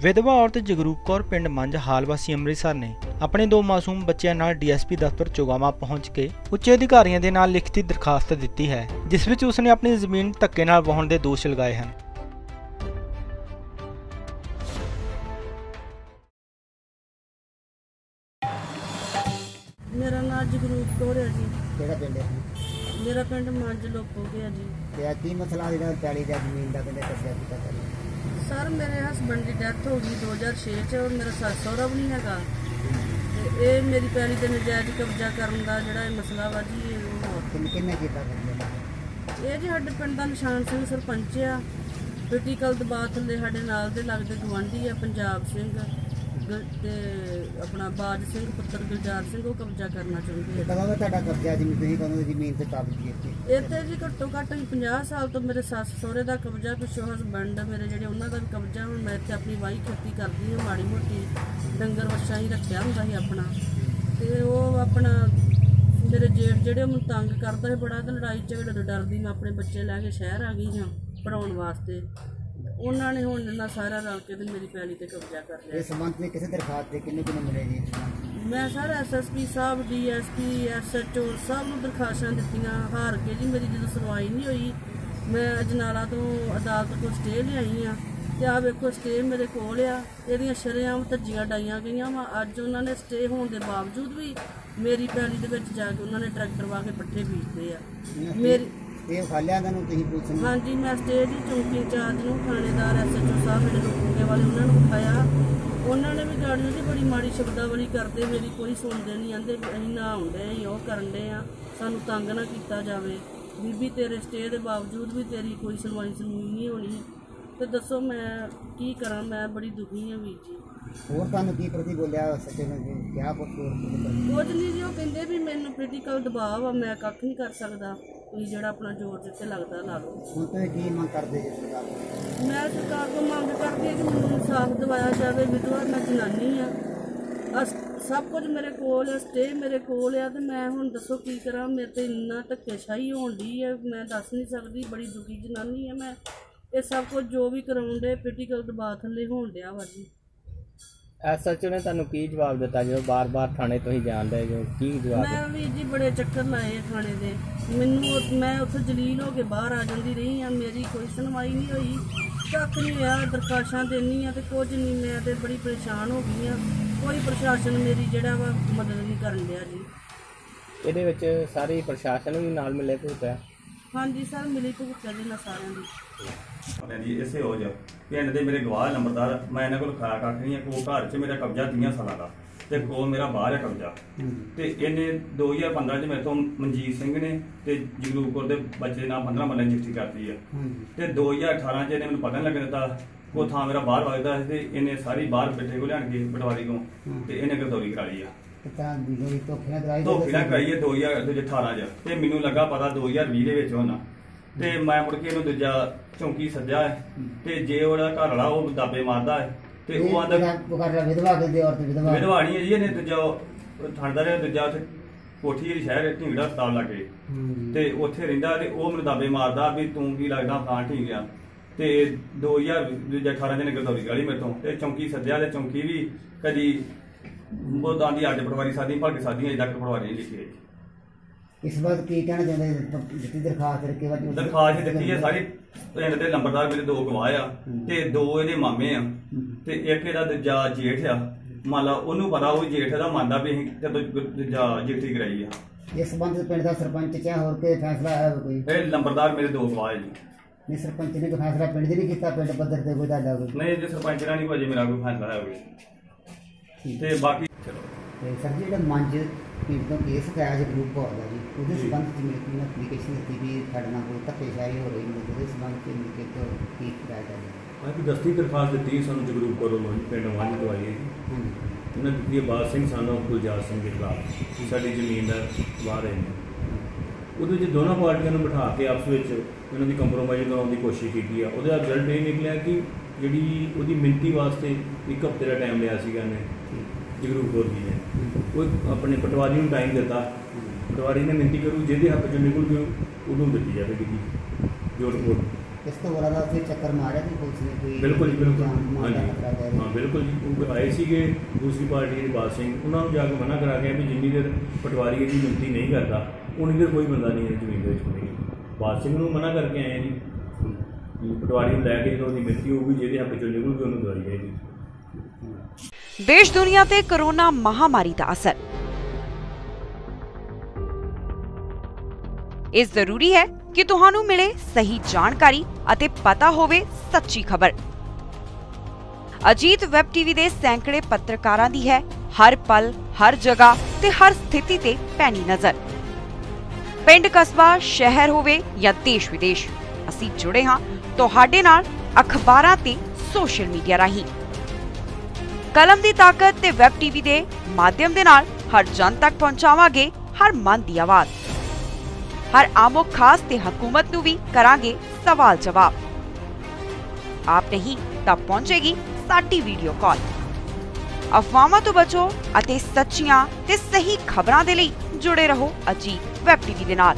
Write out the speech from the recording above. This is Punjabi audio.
ਵਿਧਵਾ ਔਰਤ ਜਗਰੂਪ ਕੌਰ ਪਿੰਡ ਮੰਝ ਹਾਲ ਵਾਸੀ ਅੰਮ੍ਰਿਤਸਰ ਨੇ ਆਪਣੇ ਦੋ ਮਾਸੂਮ ਬੱਚਿਆਂ ਨਾਲ ਡੀਐਸਪੀ ਦਫ਼ਤਰ ਚੋਗਾਮਾ ਪਹੁੰਚ ਕੇ ਉੱਚ ਅਧਿਕਾਰੀਆਂ ਦੇ ਨਾਲ ਲਿਖਤੀ ਦਰਖਾਸਤ ਦਿੱਤੀ ਹੈ ਜਿਸ ਵਿੱਚ ਉਸਨੇ ਆਪਣੀ ਜ਼ਮੀਨ ਧੱਕੇ ਨਾਲ ਵਾਹਣ ਦੇ ਦੋਸ਼ ਲਗਾਏ ਹਨ। ਮੇਰਾ ਨਾਮ ਜਗਰੂਪ ਕੌਰ ਹੈ ਜੀ। ਕਿਹੜਾ ਪਿੰਡ ਹੈ ਮੇਰਾ ਪਿੰਡ ਮੰਜ ਲੋਪੋ ਗਿਆ ਜੀ। ਤੇ ਆ ਕੀ ਮਸਲਾ ਜਿਹੜਾ ਪੈਲੀ ਦਾ ਜ਼ਮੀਨ ਦਾ ਕਹਿੰਦੇ ਕਬਜ਼ਾ ਕੀਤਾ ਕਰੀ ਸਰ ਮੇਰੇ ਹਸਬੰਡ ਦੀ ਡੈਥ ਹੋ ਗਈ 2006 ਚ ਔਰ ਮੇਰਾ ਸੱਸ ਸਹੁਰਾ ਵੀ ਨਹੀਂ ਹੈਗਾ। ਤੇ ਇਹ ਮੇਰੀ ਪੈਲੀ ਤੇ ਨਜਾਇਜ਼ ਕਬਜ਼ਾ ਕਰਨ ਦਾ ਜਿਹੜਾ ਇਹ ਮਸਲਾ ਵਾ ਜੀ ਇਹ ਉਹ ਕਿੰਨੇ ਕੀਤਾ ਇਹ ਜੀ ਸਾਡੇ ਪਿੰਡ ਦਾ ਨਿਸ਼ਾਨ ਸਿੰਘ ਸਰਪੰਚ ਆ। ਪੋਲੀਟੀਕਲ ਦਬਾਅ ਥੱਲੇ ਸਾਡੇ ਨਾਲ ਦੇ ਲੱਗਦੇ ਗਵਾਂਢੀ ਆ ਪੰਜਾਬ ਸਿੰਘ। ਤੇ ਆਪਣਾ ਬਾਜ ਸਿੰਘ ਪੁੱਤਰ ਗੁਲਜ਼ਾਰ ਸਿੰਘ ਉਹ ਕਬਜ਼ਾ ਕਰਨਾ ਚਾਹੁੰਦੇ ਆ। ਕਦੋਂ ਦਾ ਤੁਹਾਡਾ ਕਬਜ਼ਾ ਜ਼ਮੀਨ ਤੁਸੀਂ ਕਦੋਂ ਜ਼ਮੀਨ ਤੇ ਕਾਬਜ਼ ਕੀਤੀ ਇਹ ਤੇ ਜੀ ਘੱਟੋ ਘੱਟ ਵੀ 50 ਸਾਲ ਤੋਂ ਮੇਰੇ ਸੱਸ ਸਹੁਰੇ ਦਾ ਕਬਜ਼ਾ ਪਿੱਛੋਂ ਹਸਬੰਡ ਮੇਰੇ ਜਿਹੜੇ ਉਹਨਾਂ ਦਾ ਵੀ ਕਬਜ਼ਾ ਹੁਣ ਮੈਂ ਇੱਥੇ ਆਪਣੀ ਵਾਹੀ ਖੇਤੀ ਕਰਦੀ ਹਾਂ ਮਾੜੀ ਮੋਟੀ ਡੰਗਰ ਵੱਛਾ ਹੀ ਰੱਖਿਆ ਹੁੰਦਾ ਸੀ ਆਪਣਾ। ਤੇ ਉਹ ਆਪਣਾ ਮੇਰੇ ਜੇਠ ਜਿਹੜੇ ਉਹ ਮੈਨੂੰ ਤੰਗ ਕਰਦਾ ਸੀ ਬੜਾ ਤੇ ਲੜਾਈ ਝਗੜੇ ਤੋਂ ਡਰਦੀ ਮੈਂ ਆਪਣੇ ਬੱਚੇ ਲੈ ਕੇ ਸ਼ਹਿਰ ਆ ਗਈ ਹਾਂ ਪੜਾਉਣ ਵਾਸਤੇ। ਉਹਨਾਂ ਨੇ ਹੁਣ ਇਹਨਾਂ ਸਾਰਾ ਰਲ ਕੇ ਤੇ ਮੇਰੀ ਪੈਲੀ ਤੇ ਕਬਜ਼ਾ ਕਰ ਲਿਆ ਇਸ ਸੰਬੰਧ ਵਿੱਚ ਕਿਸੇ ਦਰਖਾਸਤ ਤੇ ਕਿੰਨੇ ਕਿੰਨੇ ਮਿਲੇ ਜੀ? ਮੈਂ ਸਰ ਐਸਐਸਪੀ ਸਾਹਿਬ ਡੀਐਸਪੀ ਐਸਐਚਓ ਸਭ ਨੂੰ ਦਰਖਾਸਤਾਂ ਦਿੱਤੀਆਂ ਹਾਰ ਕੇ ਜੀ ਮੇਰੀ ਜਦੋਂ ਸੁਣਵਾਈ ਨਹੀਂ ਹੋਈ ਮੈਂ ਅਜਨਾਲਾ ਤੋਂ ਅਦਾਲਤ ਤੋਂ ਸਟੇ ਲਿਆਈ ਆ ਤੇ ਆ ਵੇਖੋ ਸਟੇ ਮੇਰੇ ਕੋਲ ਆ ਇਹਦੀਆਂ ਸ਼ਰੇਆਮ ਧੱਜੀਆਂ ਡਾਈਆਂ ਗਈਆਂ ਵਾ ਅੱਜ ਉਹਨਾਂ ਨੇ ਸਟੇ ਹੋਣ ਦੇ ਬਾਵਜੂਦ ਵੀ ਮੇਰੀ ਪੈਲੀ ਦੇ ਵਿੱਚ ਜਾ ਕੇ ਉਹਨਾਂ ਨੇ ਟਰੈਕਟਰ ਵਾ ਕੇ ਪੱਠੇ ਬੀਜਦੇ ਆ ਮੇਰੀ ਇਹ ਖਾਲਿਆਂ ਦਾ ਤੁਸੀਂ ਪੁਲਿਸ ਨੂੰ ਹਾਂਜੀ, ਮੈਂ ਸਟੇਜ ਦੀ ਚੌਂਕੀ ਇੰਚਾਰਜ ਨੂੰ, ਥਾਣੇਦਾਰ ਐਸਐਚਓ ਸਾਹਿਬ ਮੇਰੇ ਲੋਕੋਗੇ ਵਾਲੇ, ਉਹਨਾਂ ਨੂੰ ਵਿਖਾਇਆ ਉਹਨਾਂ ਨੇ ਵੀ ਗਾੜੀਆਂ ਦੀ ਬੜੀ ਮਾੜੀ ਸ਼ਬਦਾਵਲੀ ਕਰਦੇ ਮੇਰੀ ਕੋਈ ਸੁਣਦੇ ਨਹੀਂ, ਆਂਦੇ ਅਸੀਂ ਨਾ ਆਉਂਦੇ, ਅਸੀਂ ਉਹ ਕਰਨ ਦੇ ਆ। ਸਾਨੂੰ ਤੰਗ ਨਾ ਕੀਤਾ ਜਾਵੇ। ਬੀਬੀ, ਤੇਰੇ ਸਟੇ ਦੇ ਬਾਵਜੂਦ ਵੀ ਤੇਰੀ ਕੋਈ ਸੁਣਵਾਈ ਸੁਣਵਾਈ ਨਹੀਂ ਹੋਣੀ। ਤੇ ਦੱਸੋ ਮੈਂ ਕੀ ਕਰਾਂ? ਮੈਂ ਬੜੀ ਦੁਖੀ ਹਾਂ ਵੀਰ ਜੀ। ਹੋਰ ਤੁਹਾਨੂੰ ਕੀ ਪ੍ਰਤੀ ਬੋਲਿਆ ਸੱਚੇ ਨੇ ਜੀ? ਕਿਆ ਪ੍ਰਤੀ ਕੁਝ ਨਹੀਂ ਜੀ ਉਹ ਕਹਿੰਦੇ ਵੀ ਮੈਨੂੰ ਪੋਲੀਟੀਕਲ ਦਬਾਅ ਆ ਮੈਂ ਕੱਖ ਨਹੀਂ ਕਰ ਸਕਦਾ। ਤੁਸੀਂ ਜਿਹੜਾ ਆਪਣਾ ਜ਼ੋਰ ਜਿੱਥੇ ਲੱਗਦਾ ਲਾ ਲਓ। ਹੁਣ ਤੁਸੀਂ ਕੀ ਮੰਗ ਕਰਦੇ ਜੀ ਸਰਕਾਰ ਤੋਂ? ਮੈਂ ਸਰਕਾਰ ਤੋਂ ਮੰਗ ਕਰਦੀ ਹਾਂ ਕਿ ਮੈਨੂੰ ਇਨਸਾਫ ਦਿਵਾਇਆ ਜਾਵੇ ਵਿਧਵਾ ਮੈਂ ਜਨਾਨੀ ਆ। ਅਸ ਸਭ ਕੁਝ ਮੇਰੇ ਕੋਲ ਹੈ ਸਟੇ ਮੇਰੇ ਕੋਲ ਆ ਤੇ ਮੈਂ ਹੁਣ ਦੱਸੋ ਕੀ ਕਰਾਂ? ਮੇਰੇ ਤੇ ਇੰਨਾ ਧੱਕੇਸ਼ਾਹੀ ਹੋਣ ਦੀ ਹੈ ਮੈਂ ਦੱਸ ਨਹੀਂ ਸਕਦੀ ਬੜੀ ਦੁਖੀ ਜਨਾਨੀ ਆ ਮੈਂ। ਇਹ ਸਭ ਕੁਝ ਜੋ ਵੀ ਕਰਾਉਂਦੇ ਪੋਲੀਟੀਕਲ ਦਬਾਅ ਥੱਲੇ ਹੋਣ ਡਿਆ ਵਾ ਜੀ। ਐਸਐਚਓ ਨੇ ਤੁਹਾਨੂੰ ਕੀ ਜਵਾਬ ਦਿੱਤਾ ਜਦੋਂ ਬਾਰ-ਬਾਰ ਥਾਣੇ ਤੋਂ ਹੀ ਜਾਣਦੇ ਜੋ? ਕੀ ਜਵਾਬ ਮੈਂ ਵੀ ਜੀ ਬੜੇ ਚੱਕਰ ਲਾਏ ਥਾਣੇ ਦੇ। ਮੈਨੂੰ ਉਹ- ਮੈਂ ਉੱਥੇ ਜਲੀਲ ਹੋ ਕੇ ਬਾਹਰ ਆ ਜਾਂਦੀ ਰਹੀ ਆ ਮੇਰੀ ਕੋਈ ਸੁਣਵਾਈ ਨਹੀਂ ਹੋਈ। ਕੱਖ ਨਹੀਂ ਹੋਇਆ ਦਰਖਾਸ਼ਾਂ ਦੇਣੀ ਆ ਤੇ ਕੁਝ ਨਹੀਂ ਮੈਂ ਤੇ ਬੜੀ ਪਰੇਸ਼ਾਨ ਹੋ ਗਈ ਆ। ਕੋਈ ਪ੍ਰਸ਼ਾਸਨ ਮੇਰੀ ਜਿਹੜਾ ਵਾ ਮਦਦ ਨਹੀਂ ਕਰਨ ਡਿਆ ਜੀ। ਇਹਦੇ ਵਿੱਚ ਸਾਰੀ ਪ੍ਰਸ਼ਾਸਨ ਵੀ ਨਾਲ ਮਿਲੇ ਭੁਗਤਿਆ ਹਾਂਜੀ ਸਰ ਮਿਲੀ ਭੁਗਤ ਦੇ ਨਾਲ ਸਾਰਿਆਂ ਦੀ। ਦੀ ਇਸੇ ਹੋ ਜਾ। ਪਿੰਡ ਦੇ ਮੇਰੇ ਗਵਾਹ ਨੰਬਰਦਾਰ ਮੈਂ ਇਹਨਾਂ ਕੋਲ ਖਾਇਆ ਕੱਖ ਨਹੀਂ ਹੈ ਕੋ ਘਰ 'ਚ ਮੇਰਾ ਕਬਜ਼ਾ 30 ਸਾਲਾਂ ਦਾ ਤੇ ਕੋ ਮੇਰਾ ਬਾਹਰ ਹੈ ਕਬਜ਼ਾ। ਤੇ ਇਹਨੇ 2015 ਚ ਮੇਰੇ ਤੋਂ ਮਨਜੀਤ ਸਿੰਘ ਨੇ ਤੇ ਜਗਰੂਪੁਰ ਦੇ ਬੱਚੇ ਨਾਲ 15 ਮਰਲੇ ਚਿੱਠੀ ਕਰਦੀ ਆ। ਤੇ 2018 ਚ ਇਹਨੇ ਮੈਨੂੰ ਪਤਾ ਲੱਗਣ ਦਿੱਤਾ ਉਹ ਥਾਂ ਮੇਰਾ ਬਾਹਰ ਵਜਦਾ ਸੀ ਤੇ ਇਹਨੇ ਸਾਰੀ ਬਾਹਰ ਬਿੱਠੇ ਕੋ ਲਿਆਣ ਕੇ ਪਟਵਾਰੀ ਕੋ ਤੇ ਇਹਨੇ ਗਰਦੌਰੀ ਕਰਾ ਲਈ ਆ ਕਿਤਾ ਦੀ ਲੋਈ ਤੋਂ ਖਿਆ ਦਰਾਈ ਧੋਖੇ ਨਾਲ ਕਰਾਈ ਹੈ 2018 ਚ ਤੇ ਮੈਨੂੰ ਲੱਗਾ ਪਤਾ 2020 ਦੇ ਵਿੱਚ ਹੋਣਾ। ਤੇ ਮੈਂ ਮੁੜ ਕੇ ਇਹਨੂੰ ਦੂਜਾ ਚੌਂਕੀ ਸੱਜਿਆ ਹੈ। ਤੇ ਜੇ ਉਹਦਾ ਘਰ ਵਾਲਾ ਉਹ ਦਾਬੇ ਮਾਰਦਾ ਹੈ ਤੇ ਉਹ ਆਂਦਾ ਬੁਖਾਰਾ ਵਿਧਵਾ ਦੇ ਔਰਤ ਵਿਧਵਾ। ਵਿਧਵਾ ਨਹੀਂ ਹੈ ਜੀ ਇਹਨੇ ਦੂਜਾ ਠੰਡਾ ਰਿਹਾ ਦੂਜਾ ਉੱਥੇ ਕੋਠੀ ਜਿਹੜੀ ਸ਼ਹਿਰ ਢਿੰਗੜਾ ਹਸਪਤਾਲ ਲੱਗੇ। ਤੇ ਉੱਥੇ ਰਹਿੰਦਾ ਤੇ ਉਹ ਮੈਨੂੰ ਦਾਬੇ ਮਾਰਦਾ ਵੀ ਤੂੰ ਕੀ ਲੱਗਦਾ ਫਲਾਂ ਠੀਕ ਆ। ਤੇ 2018 ਦੇ ਨੇ ਗਰਦੌਰੀ ਗਾਲੀ ਮੇਰੇ ਤੋਂ। ਤੇ ਚੌਂਕੀ ਸੱਜਿਆ ਤੇ ਚੌਂਕੀ ਵੀ ਕਦੀ ਬੋਦਾਂ ਦੀ ਅੱਡ ਪਟਵਾਰੀ ਸਾਦੀ ਭਲਕੇ ਸਾਦੀਆਂ ਅਜੇ ਤੱਕ ਪਟਵਾਰੀ ਨਹੀਂ ਲਿਖੀ ਹੈ ਇਸ ਵਾਰ ਕੀ ਕਹਿਣਾ ਚਾਹੁੰਦੇ ਦਿੱਤੀ ਦਰਖਾਸਤ ਕਰਕੇ ਵਾਰ ਦਰਖਾਸਤ ਦਿੱਤੀ ਹੈ ਸਾਰੀ ਪਿੰਡ ਦੇ ਲੰਬਰਦਾਰ ਮੇਰੇ ਦੋ ਗਵਾਹ ਆ ਤੇ ਦੋ ਇਹਦੇ ਮਾਮੇ ਆ। ਤੇ ਇੱਕ ਇਹਦਾ ਦੂਜਾ ਜੇਠ ਆ। ਮੰਨ ਲਾ ਉਹਨੂੰ ਪਤਾ ਉਹ ਜੇਠ ਦਾ ਮੰਨਦਾ ਵੀ ਅਸੀਂ ਜਦੋਂ ਦੂਜਾ ਜੇਠੀ ਕਰਾਈ ਆ। ਇਸ ਸੰਬੰਧ ਪਿੰਡ ਦਾ ਸਰਪੰਚ ਚਾਹ ਹੋਰ ਕੋਈ ਫੈਸਲਾ ਆਇਆ ਕੋਈ? ਇਹ ਲੰਬਰਦਾਰ ਮੇਰੇ ਦੋ ਗਵਾਹ ਆ ਜੀ। ਨਹੀਂ ਸਰਪੰਚ ਨੇ ਕੋਈ ਫੈਸਲਾ ਪਿੰਡ ਦੇ ਨਹੀਂ ਕੀਤਾ ਪਿੰਡ ਪੱਧਰ ਤੇ ਕੋਈ ਤੁਹਾਡਾ ਕੋਈ? ਨਹੀਂ ਜੇ ਸਰਪੰਚ ਨਾਲ ਨਹੀਂ ਕੋਈ ਅਜੇ ਮੇਰਾ ਕੋਈ ਫੈਸਲਾ ਹੈ ਹੋਵੇ। ਤੇ ਬਾਕੀ ਚਲੋ ਤੇ ਸਰ ਜੀ ਜਿਹੜਾ ਮੰਜ ਪਿੰਡ ਤੋਂ ਕੇਸ ਕਰਾਇਆ ਜੀ ਗਰੁੱਪ ਹੋਦਾ ਜੀ। ਉਹਦੇ। ਸੰਬੰਧ ਵਿੱਚ ਮੇਰੇ ਕੋਲ ਐਪਲੀਕੇਸ਼ਨ ਦਿੱਤੀ ਵੀ ਸਾਡੇ ਨਾਲ ਕੋਈ ਧੱਕੇਸ਼ਾਹੀ ਹੋ ਰਹੀ ਹੈ ਉਹਦੇ ਸੰਬੰਧ ਵਿੱਚ ਮੇਰੇ ਕੇ ਤੋਂ ਕੀ ਕਰਾਇਆ ਜਾਵੇ ਵੀ ਦਸਤੀ ਦਰਖਾਸਤ ਦਿੱਤੀ ਸਾਨੂੰ ਜਗਰੂਪ ਕਰੋ ਪਿੰਡ ਵਾਂਝ ਤੋਂ ਆਈ ਹੈ ਜੀ। ਉਹਨਾਂ ਦਿੱਤੀ ਹੈ ਬਾਦ ਸਿੰਘ ਸਾਨੂੰ ਗੁਲਜਾਰ ਸਿੰਘ ਦੇ ਖਿਲਾਫ। ਸਾਡੀ ਜ਼ਮੀਨ ਦਾ ਵਾਹ ਰਹੇ ਨੇ ਉਹਦੇ ਵਿੱਚ ਦੋਨਾਂ ਪਾਰਟੀਆਂ ਨੂੰ ਬਿਠਾ ਕੇ ਆਪਸ ਵਿੱਚ ਉਹਨਾਂ ਦੀ ਕੰਪਰੋਮਾਈਜ਼ ਕਰਾਉਣ ਦੀ ਕੋਸ਼ਿਸ਼ ਕੀਤੀ ਆ। ਉਹਦਾ ਰਿਜ਼ਲਟ ਇਹ ਨਿਕਲਿਆ ਕਿ ਜਿਹੜੀ ਉਹਦੀ ਮਿੰਤੀ ਵਾਸਤੇ ਇੱਕ ਹਫ਼ਤੇ ਦਾ ਟਾਈਮ ਲਿਆ ਸੀਗਾ ਨੇ ਜਗਰੂਪ ਕੌਰ ਜੀ ਨੇ। ਉਹ ਆਪਣੇ ਪਟਵਾਰੀ ਨੂੰ ਟਾਈਮ ਦਿੱਤਾ। ਪਟਵਾਰੀ ਨੇ ਮਿੰਤੀ ਕਰੂ ਜਿਹਦੇ ਹੱਕ 'ਚ ਨਿਕਲ ਗਿਆ ਉਹਨੂੰ ਦਿੱਤੀ ਜਾਵੇਗੀ ਜੀ। ਜੋ ਰਿਪੋਰਟ। ਇਸ ਤੋਂ ਬਾਅਦ ਉੱਥੇ ਚੱਕਰ ਮਾਰਿਆ ਕਿ ਪੁਲਿਸ ਨੇ ਕੋਈ ਬਿਲਕੁਲ ਜੀ ਬਿਲਕੁਲ। ਹਾਂ ਬਿਲਕੁਲ ਜੀ। ਉਹ ਆਏ ਸੀਗੇ ਦੂਸਰੀ ਪਾਰਟੀ ਦੇ ਬਾਦ ਸਿੰਘ ਉਹਨਾਂ ਨੂੰ ਜਾ ਕੇ ਮਨਾ ਕਰਾ ਕੇ ਵੀ ਜਿੰਨੀ ਦੇਰ ਪਟਵਾਰੀ ਦੀ ਮਿੰਤੀ ਨਹੀਂ ਕਰਦਾ ਉਨੀ ਦੇਰ ਕੋਈ ਬੰਦਾ ਨਹੀਂ ਇਹ ਜ਼ਮੀਨ ਦੇ ਵਿੱਚ ਬਣੇਗਾ ਬਾਦ ਸਿੰਘ ਨੂੰ ਮਨਾ ਕਰਕੇ ਆਏ ਜੀ। ਪਟਵਾਰੀ ਨੂੰ ਲੈ ਕੇ ਜਦੋਂ ਉਹਦੀ ਮਿੰਤੀ ਹੋਊਗੀ ਜਿਹਦੇ ਹੱਕ ਚੋਂ ਨਿਕਲੂਗੀ ਉਹਨੂੰ ਦਵਾਈ ਜਾਏਗੀ ਦੇਸ਼ ਦੁਨੀਆ ਤੇ ਕਰੋਨਾ ਮਹਾਮਾਰੀ ਦਾ ਅਸਰ। ਇਹ ਜ਼ਰੂਰੀ ਹੈ ਕਿ ਤੁਹਾਨੂੰ ਮਿਲੇ ਸਹੀ ਜਾਣਕਾਰੀ ਅਤੇ ਪਤਾ ਹੋਵੇ ਸੱਚੀ ਖਬਰ। ਅਜੀਤ ਵੈਬ ਟੀਵੀ ਦੇ ਸੈਂਕੜੇ ਪੱਤਰਕਾਰਾਂ ਦੀ ਹੈ, ਹਰ ਪਲ, ਹਰ ਜਗ੍ਹਾ ਤੇ ਹਰ ਸਥਿਤੀ ਤੇ ਪੈਣੀ ਨਜ਼ਰ। ਪਿੰਡ ਕਸਬਾ, ਸ਼ਹਿਰ ਹੋਵੇ ਜਾਂ ਦੇਸ਼ ਵਿਦੇਸ਼, ਅਸੀਂ ਜੁੜੇ ਹਾਂ ਤੁਹਾਡੇ ਨਾਲ ਅਖਬਾਰਾਂ ਤੇ ਸੋਸ਼ਲ ਮੀਡੀਆ ਰਾਹੀਂ। ਕਲਮ ਦੀ ਤਾਕਤ ਤੇ ਵੈਬ ਟੀਵੀ ਦੇ ਮਾਧਿਅਮ ਦੇ ਨਾਲ ਹਰ ਜਨ ਤੱਕ ਪਹੁੰਚਾਵਾਂਗੇ ਹਰ ਮਨ ਦੀ ਆਵਾਜ਼। ਹਰ ਆਮੋ ਖਾਸ ਤੇ ਹਕੂਮਤ ਨੂੰ ਵੀ ਕਰਾਂਗੇ ਸਵਾਲ ਜਵਾਬ। ਆਪ ਨਹੀਂ ਤਾਂ ਪਹੁੰਚੇਗੀ ਸਾਡੀ ਵੀਡੀਓ ਕਾਲ। ਅਫਵਾਹਾਂ ਤੋਂ ਬਚੋ ਅਤੇ ਸੱਚੀਆਂ ਤੇ ਸਹੀ ਖਬਰਾਂ ਦੇ ਲਈ ਜੁੜੇ ਰਹੋ ਅਜੀਤ ਵੈਬ ਟੀਵੀ ਦੇ ਨਾਲ।